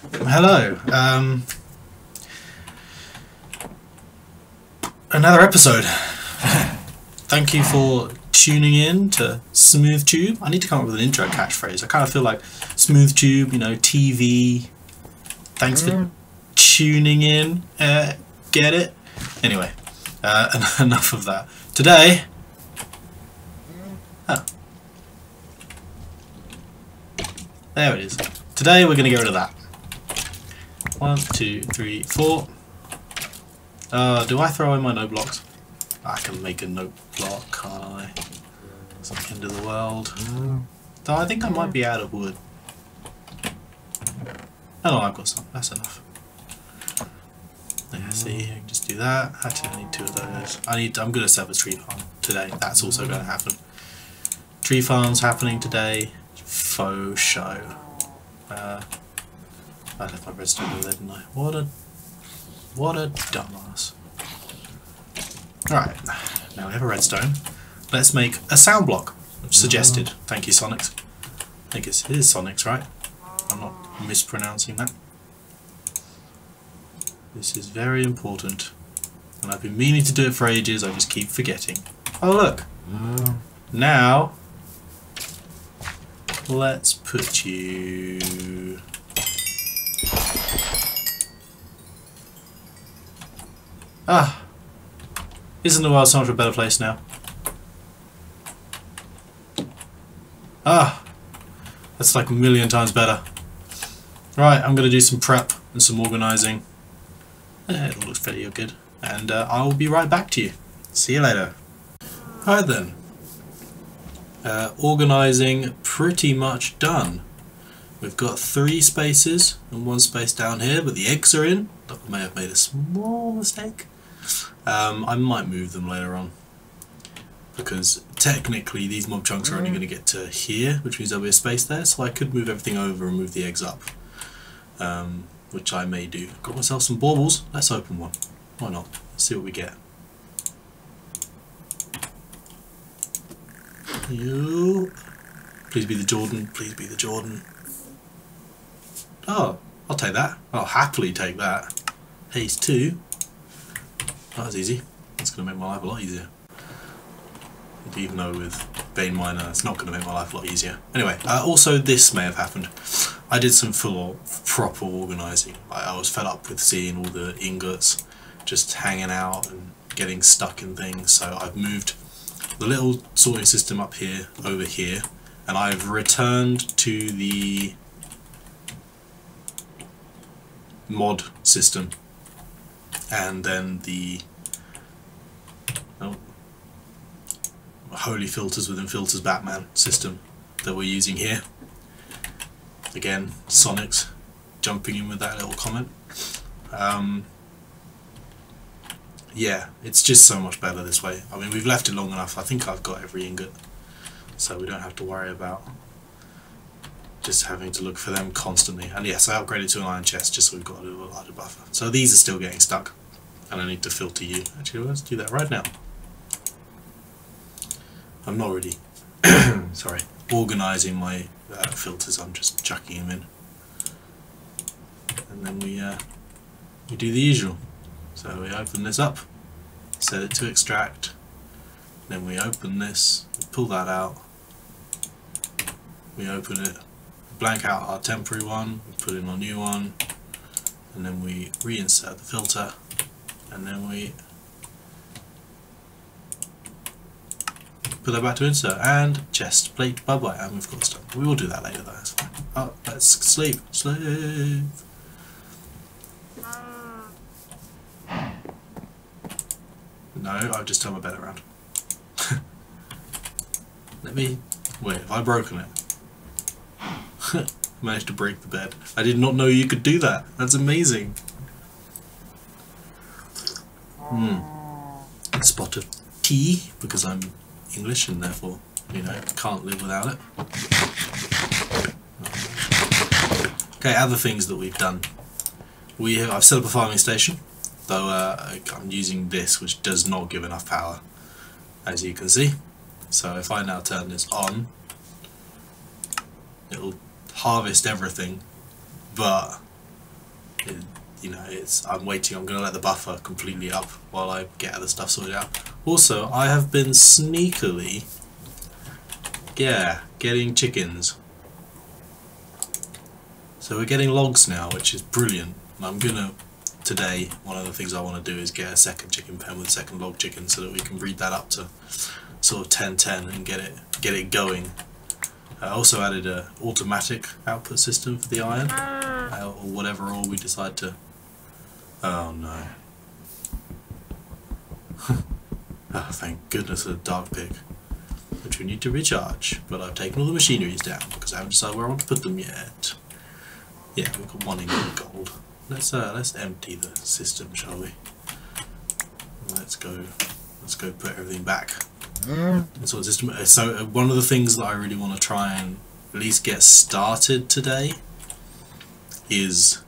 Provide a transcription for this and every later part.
Hello. Um, another episode. Thank you for tuning in to Smoothtube. I need to come up with an intro catchphrase. I kind of feel like Smoothtube, you know, TV. Thanks for tuning in. Uh, get it? Anyway, uh, enough of that. Today. Oh. There it is. Today we're going to get rid of that. One, two, three, four. Uh, do I throw in my note blocks? I can make a note block, can't I? End of the world. Though I think I might be out of wood. Oh no, I've got some. That's enough. Yeah, see, I can just do that. Actually, I need two of those. I need. I'm gonna set a tree farm today. That's also going to happen. Tree farms happening today. Faux show. Uh, I left my redstone over there, didn't I? What a, what a dumbass. Alright, now we have a redstone. Let's make a sound block. Suggested. Ah. Thank you, Sonics. I think it's, it is Sonics, right? I'm not mispronouncing that. This is very important. And I've been meaning to do it for ages, I just keep forgetting. Oh look! Ah. Now, let's put you... Ah! Isn't the world so much a better place now? Ah! That's like a million times better. Right, I'm going to do some prep and some organising. Eh, it looks fairly good. And uh, I will be right back to you. See you later. Right then. Uh, organising pretty much done. We've got three spaces and one space down here, but the eggs are in. I may have made a small mistake. Um, I might move them later on. Because technically these mob chunks are only going to get to here, which means there'll be a space there, so I could move everything over and move the eggs up. Um, which I may do. Got myself some baubles. Let's open one. Why not? Let's see what we get. You. Please be the Jordan. Please be the Jordan. Oh, I'll take that. I'll happily take that. Haste 2. That was easy. That's going to make my life a lot easier. Even though with Vein Miner, it's not going to make my life a lot easier. Anyway, uh, also this may have happened. I did some full, proper organising. I was fed up with seeing all the ingots just hanging out and getting stuck in things, so I've moved the little sorting system up here, over here, and I've returned to the mod system and then the oh, holy filters within filters Batman system that we're using here. Again, Sonics jumping in with that little comment. Um, yeah, it's just so much better this way. I mean, we've left it long enough. I think I've got every ingot, so we don't have to worry about just having to look for them constantly. And yes, I upgraded to an iron chest just so we've got a little larger buffer. So these are still getting stuck, and I need to filter you. Actually, let's do that right now. I'm not really, sorry, organising my uh, filters. I'm just chucking them in, and then we uh, we do the usual. So we open this up, set it to extract, then we open this, pull that out, we open it, blank out our temporary one, put in our new one, and then we reinsert the filter, and then we put that back to insert, and chest plate bye bye, and we've got stuff. We will do that later though, that's fine. Oh, let's sleep, sleep. No, I've just turned my bed around. Let me... Wait, have I broken it? Managed to break the bed. I did not know you could do that. That's amazing. Hmm. A spot of tea, because I'm English and therefore, you know, can't live without it. Okay, other things that we've done. We have, I've set up a farming station though uh, I'm using this which does not give enough power as you can see so if I now turn this on it'll harvest everything but you know, it's I'm waiting. I'm going to let the buffer completely up while I get other stuff sorted out. Also, I have been sneakily, yeah, getting chickens. So we're getting logs now, which is brilliant. And I'm gonna today. One of the things I want to do is get a second chicken pen with second log chicken, so that we can breed that up to sort of 10-10 and get it get it going. I also added a automatic output system for the iron, uh, or whatever ore we decide to. Oh no. oh, thank goodness a dark pick. which we need to recharge. But I've taken all the machineries down because I haven't decided where I want to put them yet. Yeah, we've got one in gold. Let's uh, let's empty the system, shall we? Let's go. Let's go put everything back. So, system, so uh, one of the things that I really want to try and at least get started today is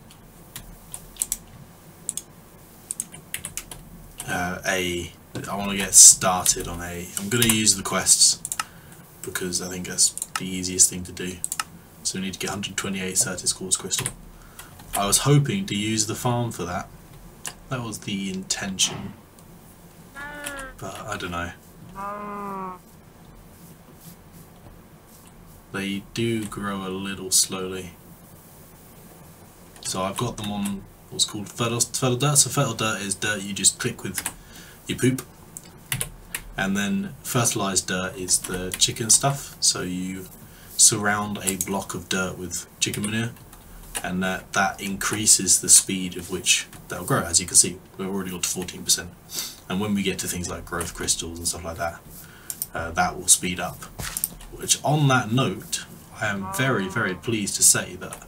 uh, a. I want to get started on a. I'm going to use the quests because I think that's the easiest thing to do. So we need to get 128 Certus Quartz Crystal. I was hoping to use the farm for that. That was the intention. But I don't know. They do grow a little slowly. So I've got them on what's called fertile, fertile dirt. So fertile dirt is dirt you just click with your poop. And then fertilized dirt is the chicken stuff. So you surround a block of dirt with chicken manure and that, that increases the speed of which they'll grow. As you can see, we've already got to 14%. And when we get to things like growth crystals and stuff like that, uh, that will speed up. Which, on that note, I am very, very pleased to say that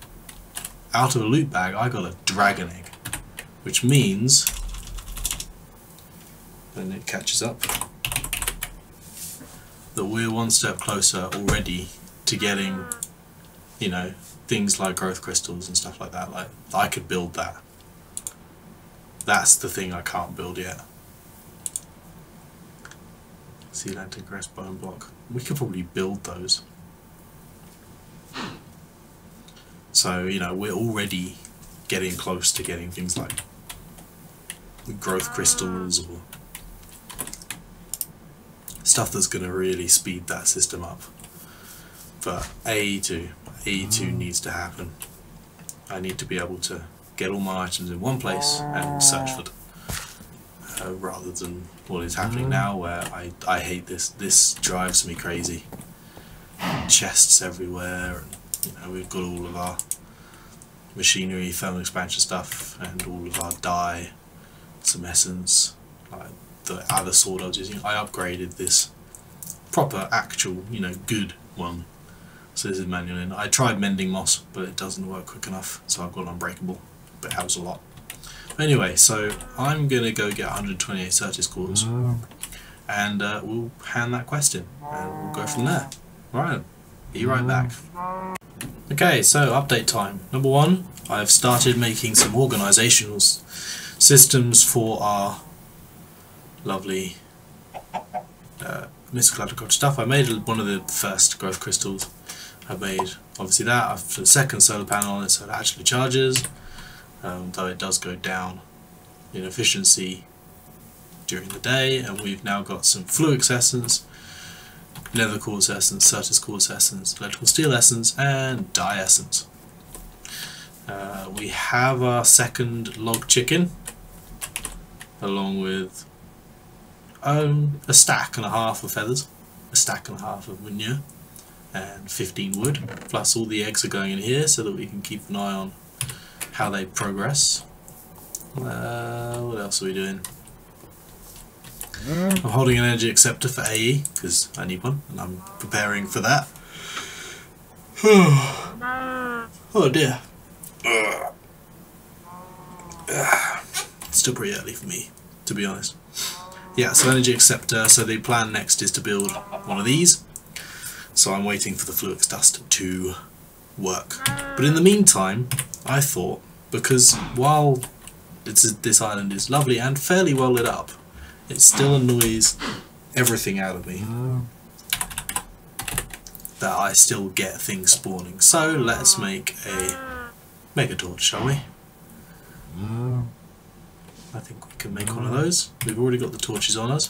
out of a loot bag, I got a dragon egg. Which means, when it catches up, that we're one step closer already to getting, you know, things like growth crystals and stuff like that. Like I could build that. That's the thing I can't build yet. Sea lantern crest bone block. We could probably build those. So, you know, we're already getting close to getting things like growth crystals or stuff that's going to really speed that system up. But A2 E2 needs to happen. I need to be able to get all my items in one place and search for them. Uh, rather than what is happening now where I, I hate this. This drives me crazy. Chests everywhere and you know we've got all of our machinery, thermal expansion stuff and all of our dye, some essence, like the other sword I was using. I upgraded this proper actual, you know, good one so this is manual in. I tried mending moss, but it doesn't work quick enough, so I've got unbreakable, but it helps a lot. Anyway, so I'm going to go get 128 Certus Quartz, and uh, we'll hand that quest in, and we'll go from there. Right, be right back. Okay, so update time. Number one, I've started making some organizational systems for our lovely uh, mystical agriculture stuff. I made one of the first growth crystals I've made obviously that, I've put a second solar panel on it so it actually charges, um, though it does go down in efficiency during the day, and we've now got some fluix essence, nether quartz essence, certus quartz essence, electrical steel essence, and dye essence. Uh, we have our second log chicken, along with um, a stack and a half of feathers, a stack and a half of manure and 15 wood. Plus all the eggs are going in here so that we can keep an eye on how they progress. Uh, what else are we doing? I'm holding an energy acceptor for AE because I need one and I'm preparing for that. Oh dear. Still pretty early for me to be honest yeah so energy acceptor so the plan next is to build one of these so I'm waiting for the flux Dust to work. But in the meantime, I thought, because while this island is lovely and fairly well lit up, it still annoys everything out of me that I still get things spawning. So let's make a mega torch, shall we? I think we can make one of those. We've already got the torches on us.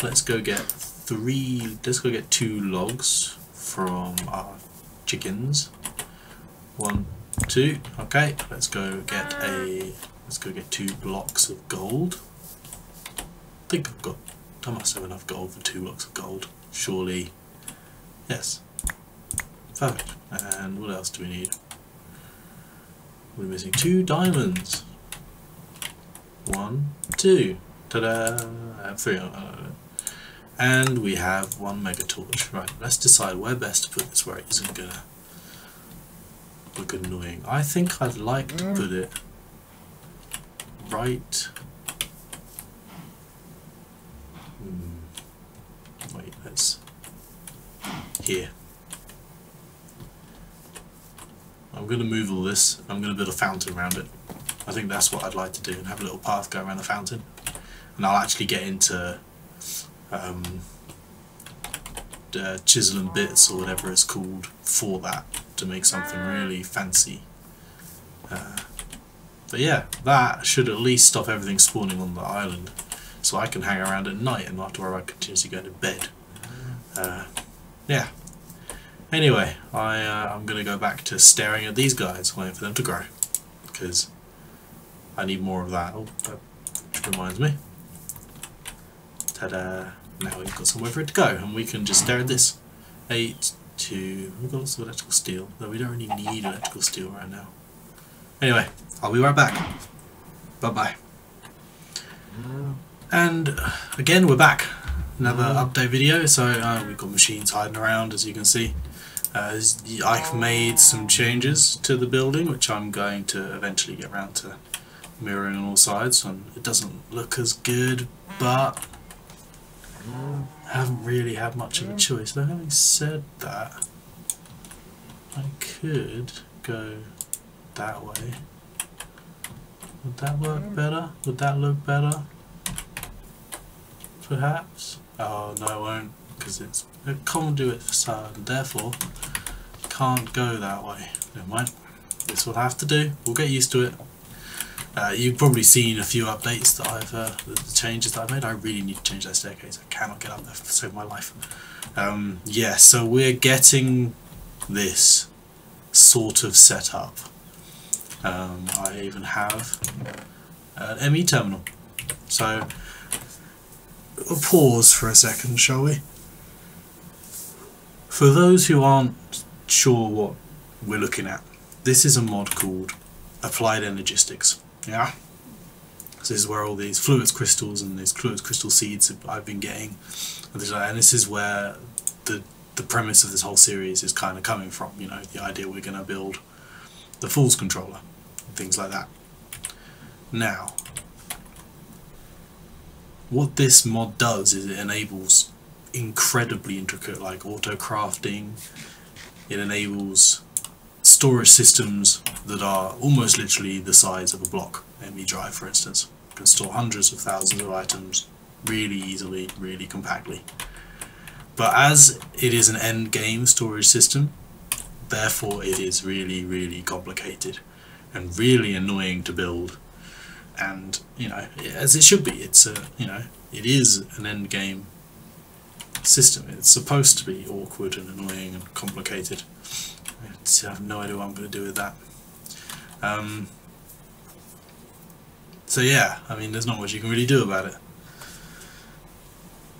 Let's go get three, let's go get two logs from our chickens. One, two, okay, let's go get a, let's go get two blocks of gold. I think I've got, I must have enough gold for two blocks of gold, surely, yes. Perfect, and what else do we need? We're missing two diamonds. One, two. Ta-da! I three. Uh, and we have one mega torch. Right, let's decide where best to put this where it isn't gonna look annoying. I think I'd like to put it right. Hmm. Wait, let's here. I'm to move all this. I'm to build a fountain around it. I think that's what I'd like to do and have a little path go around the fountain. And I'll actually get into um, chisel and bits or whatever it's called for that to make something really fancy. Uh, but yeah, that should at least stop everything spawning on the island so I can hang around at night and not have to worry about continuously going to bed. Uh, yeah. Anyway, I, uh, I'm going to go back to staring at these guys, waiting for them to grow. Because I need more of that. Oh, that reminds me. Ta-da! Now we've got somewhere for it to go, and we can just stare at this. Eight, two... We've got lots of electrical steel, though we don't really need electrical steel right now. Anyway, I'll be right back. Bye-bye. And again, we're back. Another update video. So uh, we've got machines hiding around, as you can see. Uh, I've made some changes to the building, which I'm going to eventually get around to mirroring on all sides, and it doesn't look as good, but I haven't really had much of a choice. Though having said that, I could go that way. Would that work better? Would that look better? Perhaps? Oh no it won't, because it's a conduit facade, and therefore can't go that way. Never mind. This will have to do. We'll get used to it. Uh, you've probably seen a few updates that I've, uh, the changes that I've made. I really need to change that staircase. I cannot get up there for save my life. Um, yeah, so we're getting this sort of set up. Um, I even have an ME terminal. So, we'll pause for a second, shall we? For those who aren't sure what we're looking at. This is a mod called Applied Energistics. Yeah. So this is where all these fluix crystals and these fluix crystal seeds I've been getting, and this is where the the premise of this whole series is kind of coming from. You know, the idea we're going to build the Fool's controller, things like that. Now, what this mod does is it enables incredibly intricate like auto crafting it enables storage systems that are almost literally the size of a block ME drive for instance. Can store hundreds of thousands of items really easily, really compactly. But as it is an end game storage system, therefore it is really, really complicated and really annoying to build. And, you know, as it should be, it's a, you know, it is an end game system. It's supposed to be awkward and annoying and complicated. I have no idea what I'm going to do with that. Um, so yeah, I mean, there's not much you can really do about it.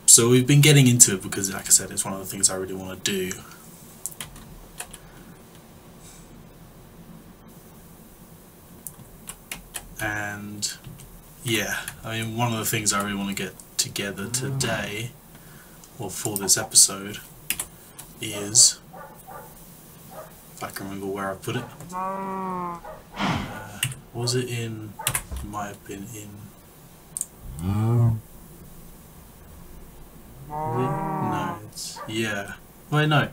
So we've been getting into it because, like I said, it's one of the things I really want to do. And yeah, I mean, one of the things I really want to get together today or for this episode is I can remember where I put it. Uh, was it in it might have been in no it's yeah. Wait no.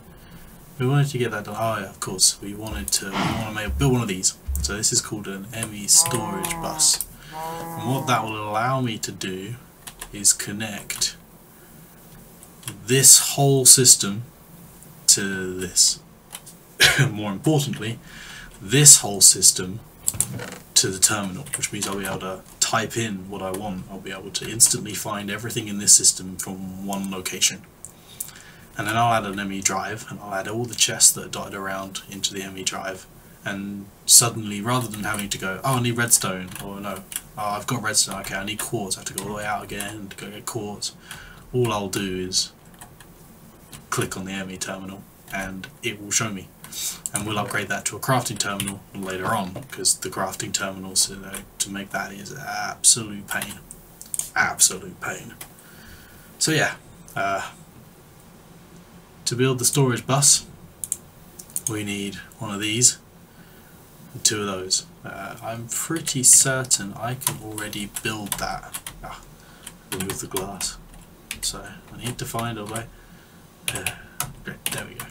We wanted to get that done. Oh yeah of course. We wanted to we want to make build one of these. So this is called an ME storage bus. And what that will allow me to do is connect this whole system to this. More importantly, this whole system to the terminal, which means I'll be able to type in what I want. I'll be able to instantly find everything in this system from one location. And then I'll add an ME drive, and I'll add all the chests that are dotted around into the ME drive. And suddenly, rather than having to go, oh, I need redstone, or no, oh, I've got redstone, okay, I need quartz, I have to go all the way out again to go get quartz. All I'll do is click on the ME terminal, and it will show me and we'll upgrade that to a crafting terminal later on because the crafting terminals to make that is absolute pain. Absolute pain. So yeah uh, to build the storage bus we need one of these. And two of those. Uh, I'm pretty certain I can already build that. Ah, remove the glass. So I need to find a way. Uh, great, there we go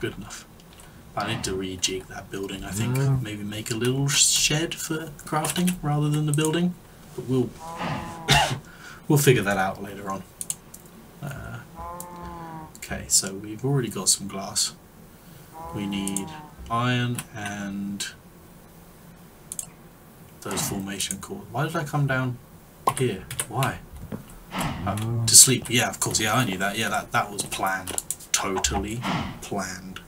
good enough. I need to rejig that building, I think. Mm. Maybe make a little shed for crafting rather than the building. But we'll we'll figure that out later on. Uh, okay, so we've already got some glass. We need iron and those formation cores. Why did I come down here? Why? Uh, to sleep. Yeah, of course. Yeah, I knew that. Yeah, that, that was planned totally planned.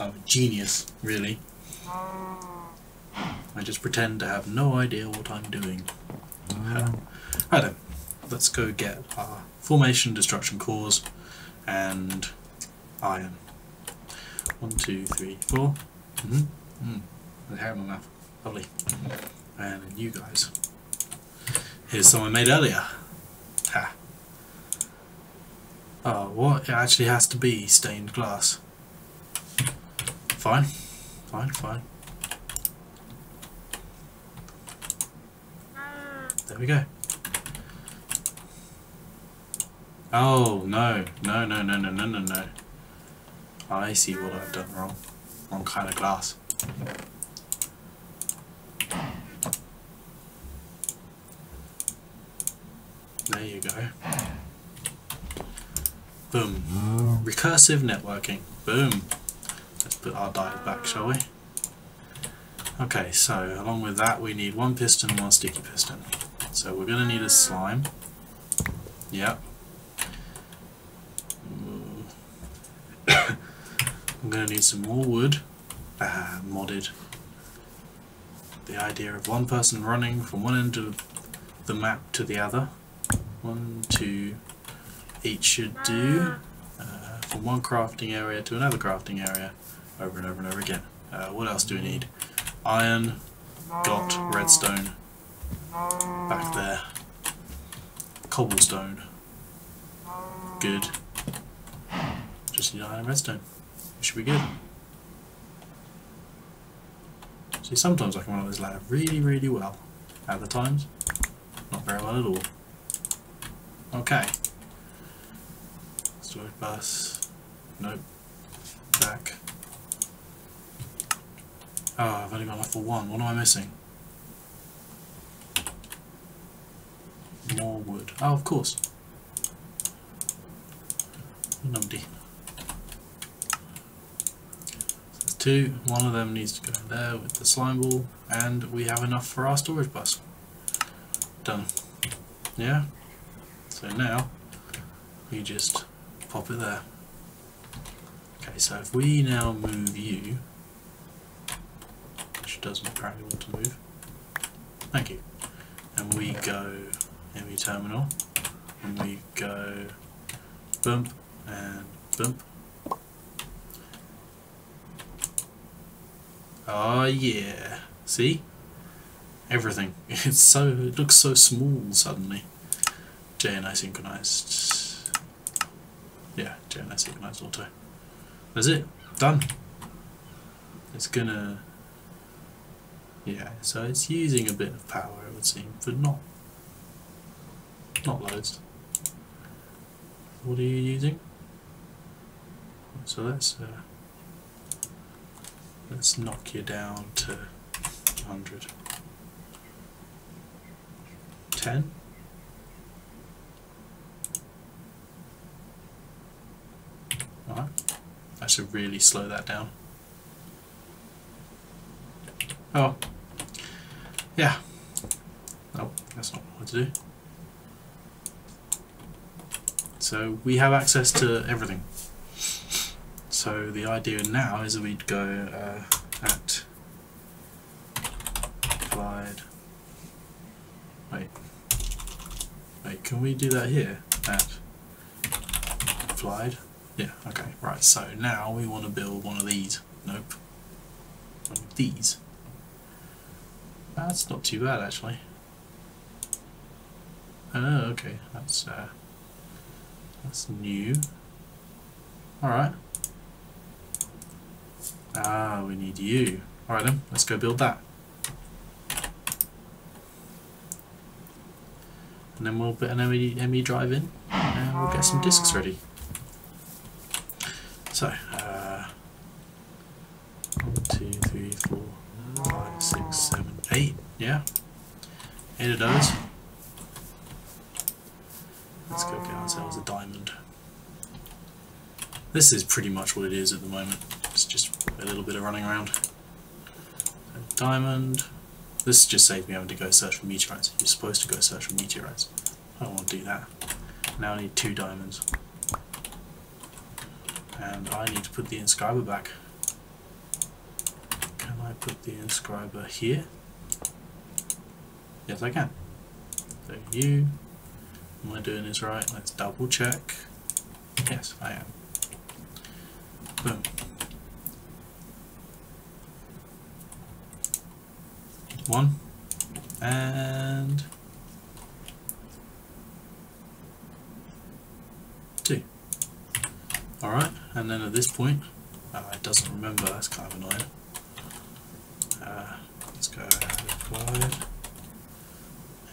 I'm a genius, really. I just pretend to have no idea what I'm doing. Uh, right then, let's go get our formation destruction cores and iron. One, two, three, four. Mm -hmm. mm. The hair in my mouth. Lovely. And you guys. Here's some I made earlier. Oh, what? It actually has to be stained glass. Fine. Fine, fine. There we go. Oh, no. No, no, no, no, no, no, no. I see what I've done wrong. Wrong kind of glass. There you go. Boom. Recursive networking. Boom. Let's put our dial back, shall we? Okay, so along with that we need one piston and one sticky piston. So we're going to need a slime. Yep. I'm going to need some more wood. Ah, modded. The idea of one person running from one end of the map to the other. One, two, each should do uh, from one crafting area to another crafting area over and over and over again. Uh, what else do we need? Iron, got redstone, back there, cobblestone, good. Just need iron and redstone. Should be good. See, sometimes I can run this ladder really, really well. Other times, not very well at all. Okay. Storage bus. Nope. Back. Oh, I've only got for one. What am I missing? More wood. Oh, of course. Nobody. There's two. One of them needs to go in there with the slime ball, and we have enough for our storage bus. Done. Yeah? So now, we just pop it there. Okay, so if we now move you, which doesn't apparently want to move, thank you, and we go ME terminal, and we go bump and bump. Oh yeah, see? Everything. It's so, it looks so small suddenly. JEI synchronized. Yeah, JEI synchronized auto. That's it. Done. It's gonna... Yeah, so it's using a bit of power, it would seem, but not... Not loads. What are you using? So let's... Uh, let's knock you down to 100. 10? Alright. I should really slow that down. Oh. Yeah. Oh, that's not what to do. So we have access to everything. So the idea now is that we'd go uh, at applied. Wait. Wait, can we do that here? At applied? Yeah, okay, right. So now we want to build one of these. Nope. One of these. That's not too bad actually. Oh, okay. That's uh, that's new. Alright. Ah, we need you. Alright then, let's go build that. And then we'll put an ME, ME drive in and we'll get some discs ready. So, uh, one, two, three, four, five, six, seven, eight. Yeah, eight of those. Let's go get ourselves a diamond. This is pretty much what it is at the moment. It's just a little bit of running around. So diamond. This just saves me having to go search for meteorites. You're supposed to go search for meteorites. I don't want to do that. Now I need two diamonds. And I need to put the inscriber back. Can I put the inscriber here? Yes I can. So you, am I doing this right? Let's double check. Yes, I am. Boom. One. And two. Alright, and then at this point, uh, it doesn't remember, that's kind of annoying. Uh, let's go applied.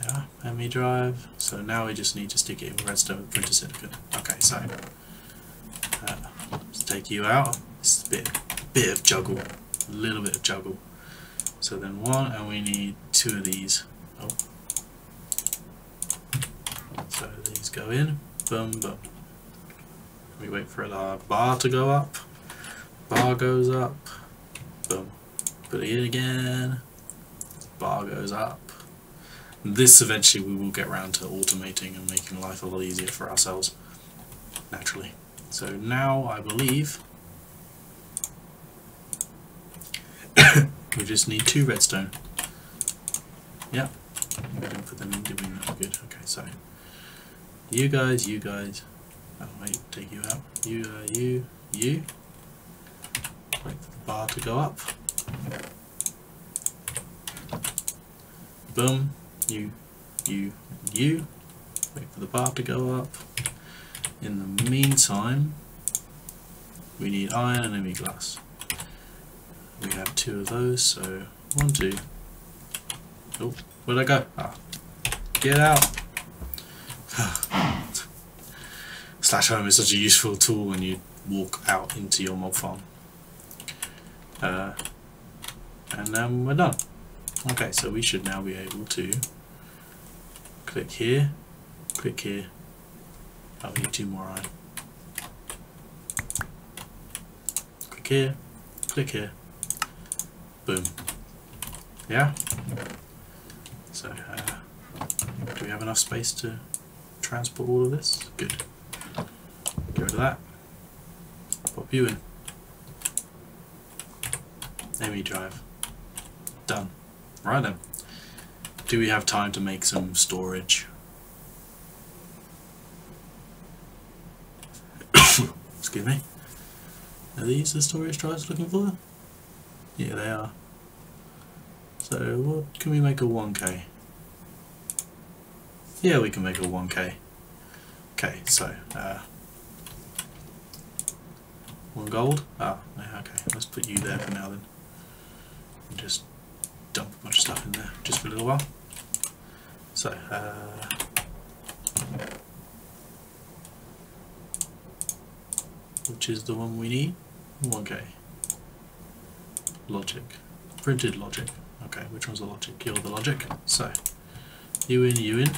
Yeah, ME drive. So now we just need to stick it in redstone with printed silicon. Okay, so uh, let's take you out. It's a bit, bit of juggle, a little bit of juggle. So then one, and we need two of these. Oh. So these go in, boom, boom. We wait for the bar to go up. Bar goes up, boom. Put it in again. Bar goes up. This eventually we will get around to automating and making life a lot easier for ourselves, naturally. So now I believe we just need two redstone. Yep. We didn't put them we? No, good. Okay, so you guys, you guys. Oh wait, take you out. You, uh, you, you. Wait for the bar to go up. Boom. You, you, you. Wait for the bar to go up. In the meantime, we need iron and ME glass. We have two of those, so one, two. Oh, where'd I go? Ah, get out! Slash home is such a useful tool when you walk out into your mob farm. Uh, and then we're done. Okay, so we should now be able to click here, click here. I'll need two more iron. Click here, click here, boom. Yeah? So, uh, do we have enough space to transport all of this? Good. Rid of that. Pop you in. ME drive. Done. Right then. Do we have time to make some storage? Excuse me. Are these the storage drives looking for? Yeah, they are. So, what can we make a 1k? Yeah, we can make a 1k. Okay, so, uh, one gold? Ah, okay, let's put you there for now then. And just dump a bunch of stuff in there, just for a little while. So, uh, which is the one we need? 1k. Logic. Printed logic. Okay, which one's the logic? Kill the logic. So, you in, you in.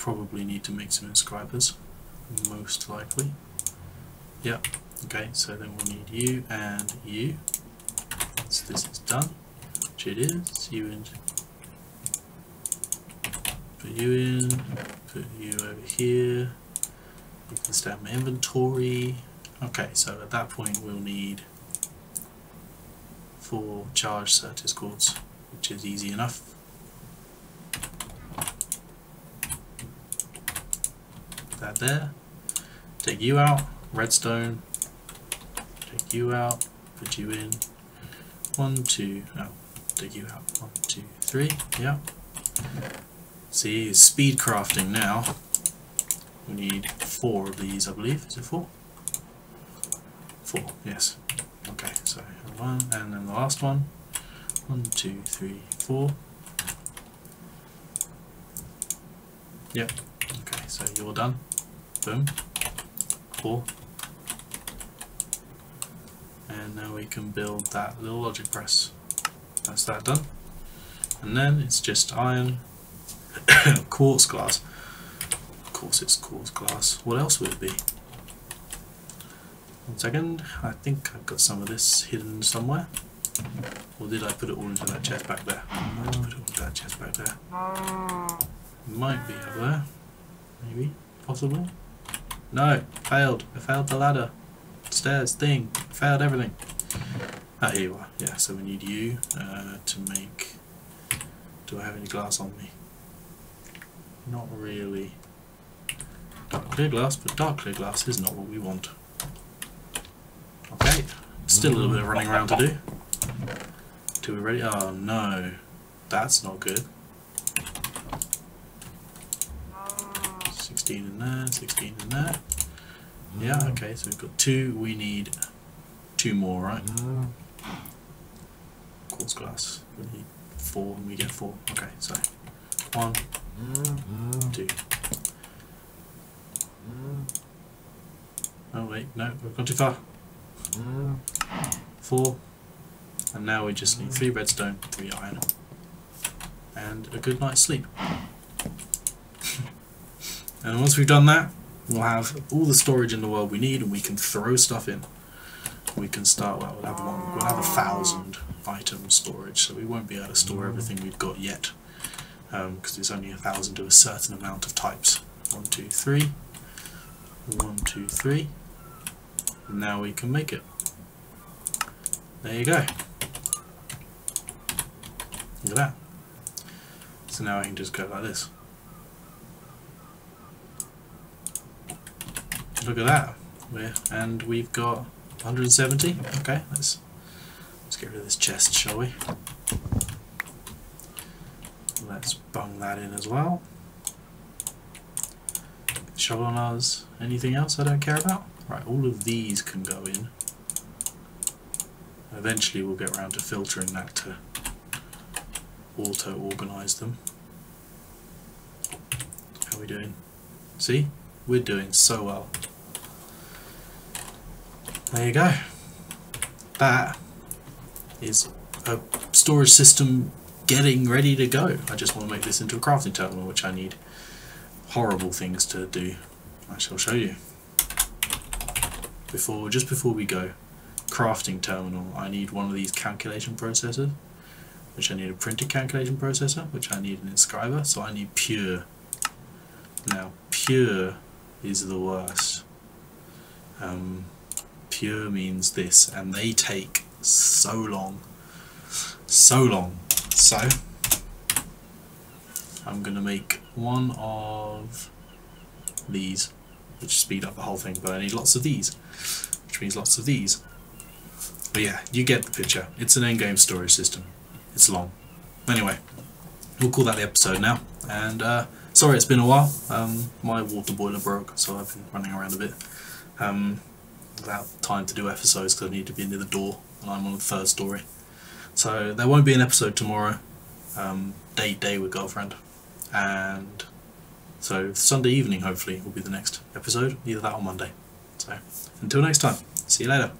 Probably need to make some inscribers, most likely. Yep. Okay, so then we'll need you and you. So this is done, which it is. You and put you in, put you over here. You can stay my inventory. Okay, so at that point we'll need four charge Certus Quartz, which is easy enough. That there. Take you out, redstone. Take you out, put you in. One, two, no, take you out. One, two, three, yeah. See, speed crafting now. We need four of these, I believe. Is it four? Four, yes. Okay, so one, and then the last one. One, two, three, four. Yep. Okay, so you're done. Boom. Four. And now we can build that little logic press. That's that done. And then it's just iron, quartz glass. Of course it's quartz glass. What else would it be? One second, I think I've got some of this hidden somewhere. Or did I put it all into that chest back there? Put it all into that chest back there. Might be over there. Maybe. Possible. No, failed. I failed the ladder. Stairs, thing. Failed everything. Ah, here you are. Yeah, so we need you uh, to make... Do I have any glass on me? Not really. Dark clear glass, but dark clear glass is not what we want. Okay, still a little bit of running around to do. Till we ready? Oh no, that's not good. 16 in there, 16 in there. Yeah, mm. okay, so we've got two. We need two more, right? Mm. Quartz glass. We need four, and we get four. Okay, so one, mm-hmm. two. Oh wait, no, we've gone too far. Mm. Four. And now we just need three redstone, three iron. And a good night's sleep. And once we've done that, we'll have all the storage in the world we need and we can throw stuff in. We can start, well, we'll have, one, we'll have a thousand item storage, so we won't be able to store everything we've got yet. Because um, there's only a thousand to a certain amount of types. One, two, three. One, two, three. Now we can make it. There you go. Look at that. So now I can just go like this. Look at that. And we've got 170. Okay, let's let's get rid of this chest, shall we? Let's bung that in as well. Shovel on us. Anything else I don't care about? Right, all of these can go in. Eventually we'll get around to filtering that to auto-organise them. How are we doing? See? We're doing so well. There you go. That is a storage system getting ready to go. I just want to make this into a crafting terminal, which I need horrible things to do. I shall show you. Before, just before we go, crafting terminal, I need one of these calculation processors, which I need a printed calculation processor, which I need an inscriber, so I need pure. Now, pure is the worst. Um, pure means this, and they take so long. So long. So, I'm going to make one of these, which speed up the whole thing, but I need lots of these, which means lots of these. But yeah, you get the picture. It's an endgame storage system. It's long. Anyway, we'll call that the episode now. And uh, sorry it's been a while. Um, my water boiler broke, so I've been running around a bit. Um, without time to do episodes because I need to be near the door and I'm on the third story. So there won't be an episode tomorrow. Um, date day with girlfriend. And so Sunday evening hopefully will be the next episode, either that or Monday. So until next time, see you later.